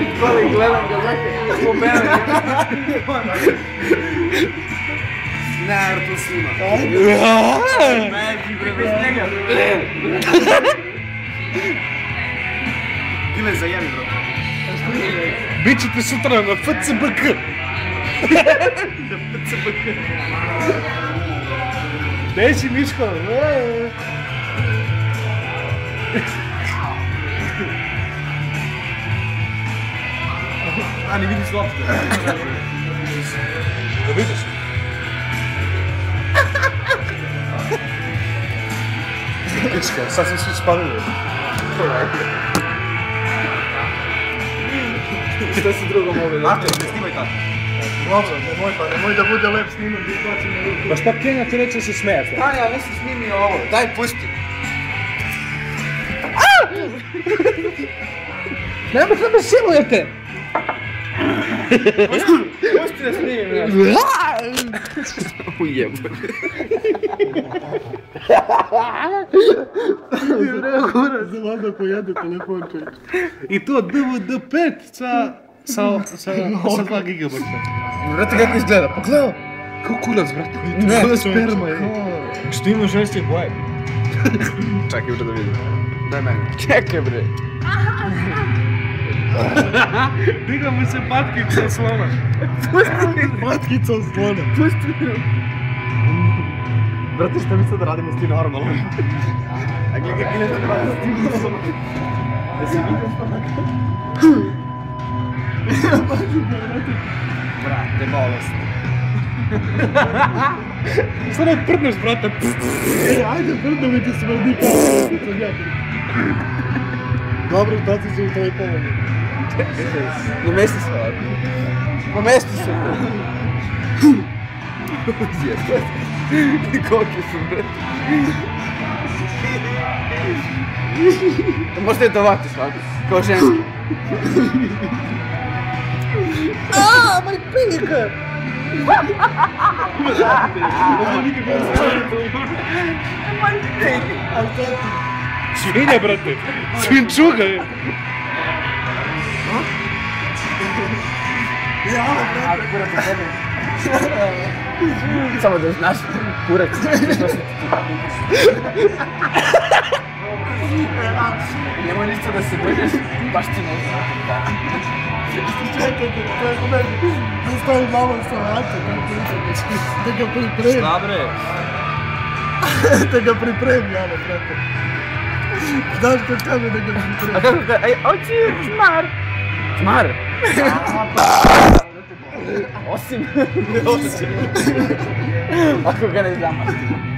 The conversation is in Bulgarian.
Гледай, гледам го, победа. Не, Арто снима. Не, ти пребез него. Бичите сутра на ФЦБК. На ФЦБК. Дей си, Мишко. Е. A ni vidiš lopte. Da vidiš? Pička, sad sam svi spanuli. Šta si drugo mogu da... Ako, ne snimaj tako. Dobro, nemoj pa, nemoj da bude lep snimak gdje plaćam na ruku. Pa šta Kenja ti neće se smijati? Stani, ja nisi snimio ovo. Daj, pusti. Ne, ne me silujete! Ovo ti da snimim, ja. Ujebno. Zelanda pojede telefončaj. I to DVD 5 sa... sa... sa... sa 2 GB. Vrati kako izgleda, pogledaj! Kao kurac, vrati. Ne, to je sperma. Što ima žest je boj. Čekaj, bro, da vidim. Daj meni. Čekaj, bre. Aha! Дига му се баткица слона. Пусти ми. Баткица слона. Пусти ми. Brate, šta mi sad radimo s ti normalno? A gledaj kako ne treba da stignu samo. Da se vidim što tako. Brate, bolest. Samo prdneš, brate. Ej, ajde, prdno mi ti smrdi pa. Dobro, to si se u toj povolji. Намести се. Намести се. Колки е съм, бе. Може да е давате, слабо. Кой е женски. А, ама ли пиника? Свиня, брате! Свинчуга е. Аз курък за тебе. Само да знаеш, курък. Няма нищо да се бъдеш бащино. Да стане мама в страната, да го припрем. Да, бре. Да го припрем, Яна, брате. Знаеш какво казва да го припрем? Ай, очи, смар! What's matter? Awesome. awesome. Ako ganun lang.